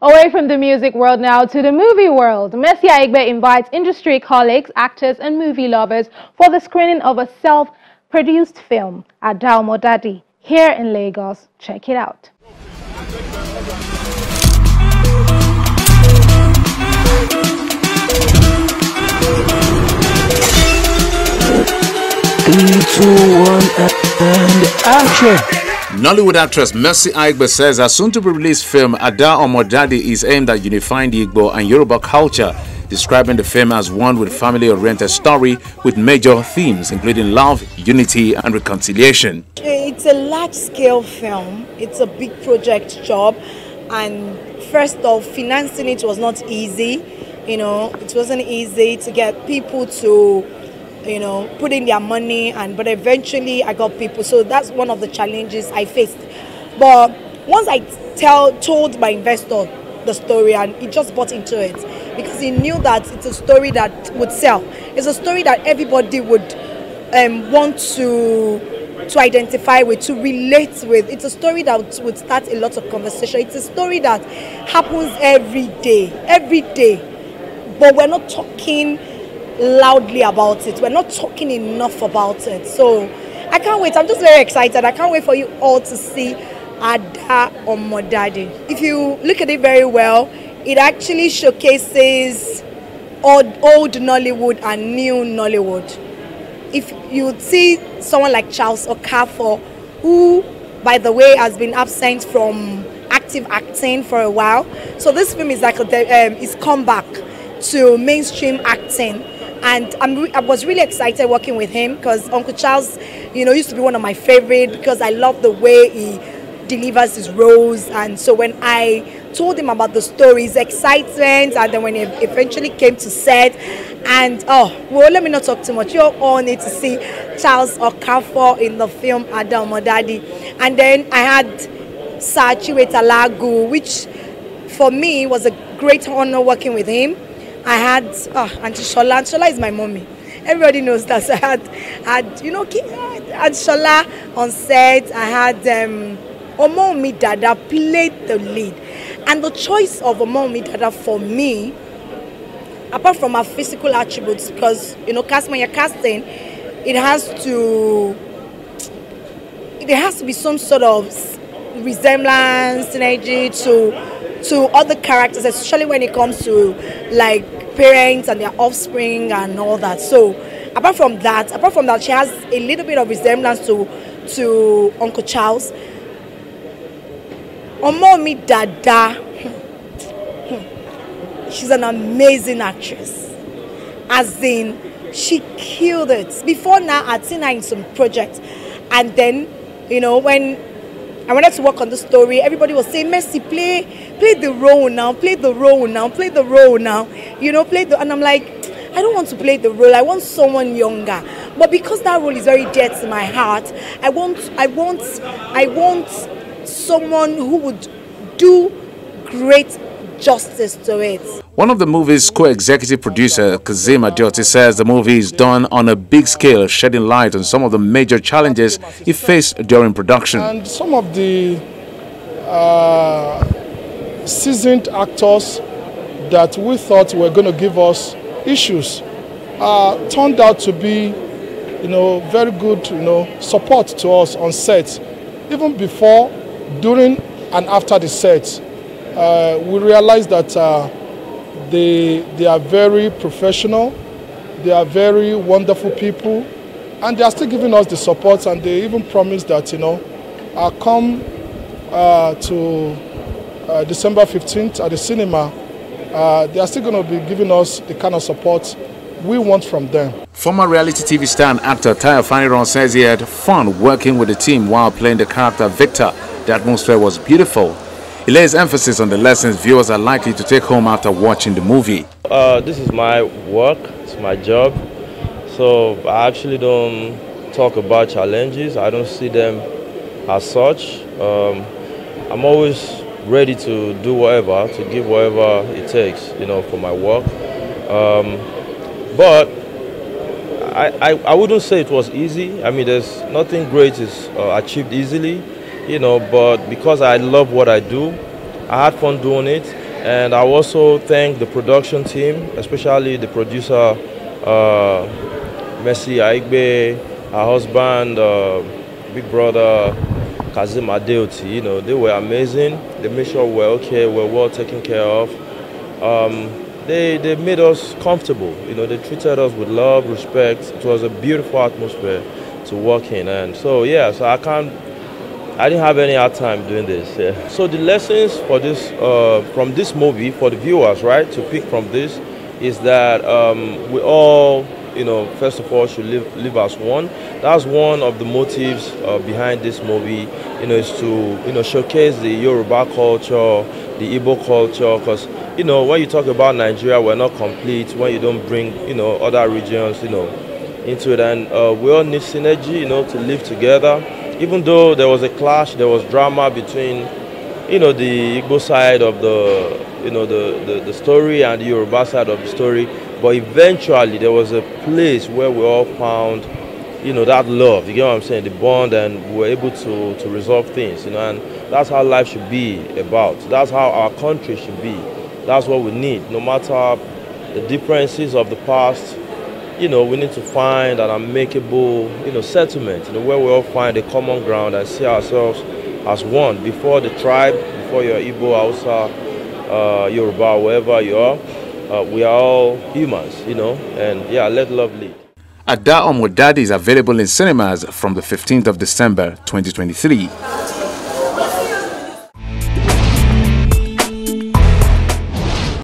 Away from the music world now to the movie world. Mercy Aigbe invites industry colleagues, actors and movie lovers for the screening of a self-produced film, Ada Omo Daddy, here in Lagos. Check it out. Three, two, one, and action! Nollywood actress Mercy Aigbe says her soon-to-be-released film Ada Omo Daddy is aimed at unifying the Igbo and Yoruba culture, describing the film as one with family-oriented story with major themes including love, unity and reconciliation. It's a large-scale film. It's a big project job and first off, financing it was not easy. You know, it wasn't easy to get people to you know, put in their money, and but eventually I got people. So that's one of the challenges I faced. But once I tell told my investor the story, and he just bought into it because he knew that it's a story that would sell. It's a story that everybody would um, want to to identify with, to relate with. It's a story that would start a lot of conversation. It's a story that happens every day, every day. But we're not talking loudly about it. We're not talking enough about it. So I can't wait. I'm just very excited. I can't wait for you all to see Ada Omo Daddy. If you look at it very well, it actually showcases old, old Nollywood and new Nollywood. If you see someone like Charles Okafor, who, by the way, has been absent from active acting for a while, so this film is like a um, comeback to mainstream acting and I was really excited working with him because Uncle Charles, you know, used to be one of my favorite because I love the way he delivers his roles. And so when I told him about the story, his excitement, and then when he eventually came to set, and oh, well, let me not talk too much. You're all need to see Charles Okafor in the film Ada Omo Daddy. And then I had Sir Chiwetalu Agu, which for me was a great honor working with him. I had oh, Auntie Shola. Auntie Shola is my mommy. Everybody knows that. So I had, had you know, Auntie Shola on set. I had um, Omowunmi Dada played the lead. And the choice of Omowunmi Dada for me, apart from her physical attributes, because, you know, cast when you're casting, it has to, there has to be some sort of resemblance, synergy to to other characters, especially when it comes to like parents and their offspring and all that. So apart from that, apart from that, she has a little bit of resemblance to to Uncle Charles. Omowunmi Dada, she's an amazing actress. As in, she killed it. Before now, I'd seen her in some projects, and then, you know, when I wanted to work on the story. Everybody was saying, Mercy, play, play the role now, play the role now, play the role now. You know, play the and I'm like, I don't want to play the role. I want someone younger. But because that role is very dear to my heart, I want I want I want someone who would do great justice to it. One of the movie's co-executive producer, Kazim Adeoti, says the movie is done on a big scale, shedding light on some of the major challenges he faced during production. And some of the uh, seasoned actors that we thought were going to give us issues uh, turned out to be, you know, very good, you know, support to us on set, even before, during, and after the set uh, we realize that uh, they, they are very professional, they are very wonderful people, and they are still giving us the support and they even promise that, you know, uh, come uh, to uh, December 15th at the cinema, uh, they are still going to be giving us the kind of support we want from them. Former reality TV star and actor Tayo Faniran says he had fun working with the team while playing the character Victor. The atmosphere was beautiful he lays emphasis on the lessons viewers are likely to take home after watching the movie. Uh, this is my work, it's my job. So I actually don't talk about challenges. I don't see them as such. Um, I'm always ready to do whatever, to give whatever it takes, you know, for my work. Um, but I, I, I, wouldn't say it was easy. I mean, there's nothing great is uh, achieved easily you know, but because I love what I do, I had fun doing it. And I also thank the production team, especially the producer, uh, Mercy Aigbe, her husband, uh, big brother, Kazim Adeoti. You know, they were amazing. They made sure we're okay, we're well taken care of. Um, they, they made us comfortable. You know, they treated us with love, respect. It was a beautiful atmosphere to work in. And so, yeah, so I can't I didn't have any hard time doing this. Yeah. So the lessons for this, uh, from this movie, for the viewers, right, to pick from this, is that um, we all, you know, first of all, should live, live as one. That's one of the motives uh, behind this movie, you know, is to, you know, showcase the Yoruba culture, the Igbo culture, because, you know, when you talk about Nigeria, we're not complete when you don't bring, you know, other regions, you know, into it. And uh, we all need synergy, you know, to live together even though there was a clash, there was drama between, you know, the Igbo side of the, you know, the, the, the story and the Yoruba side of the story. But eventually there was a place where we all found, you know, that love, you get what I'm saying, the bond, and we were able to, to resolve things, you know, and that's how life should be about. That's how our country should be. That's what we need, no matter the differences of the past, you know, we need to find an amicable, you know, settlement, you know, where we all find a common ground and see ourselves as one. Before the tribe, before you're Igbo, Hausa, uh, Yoruba, wherever you are, uh, we are all humans, you know, and yeah, let love lead. Ada Omo Daddy is available in cinemas from the 15th of December 2023.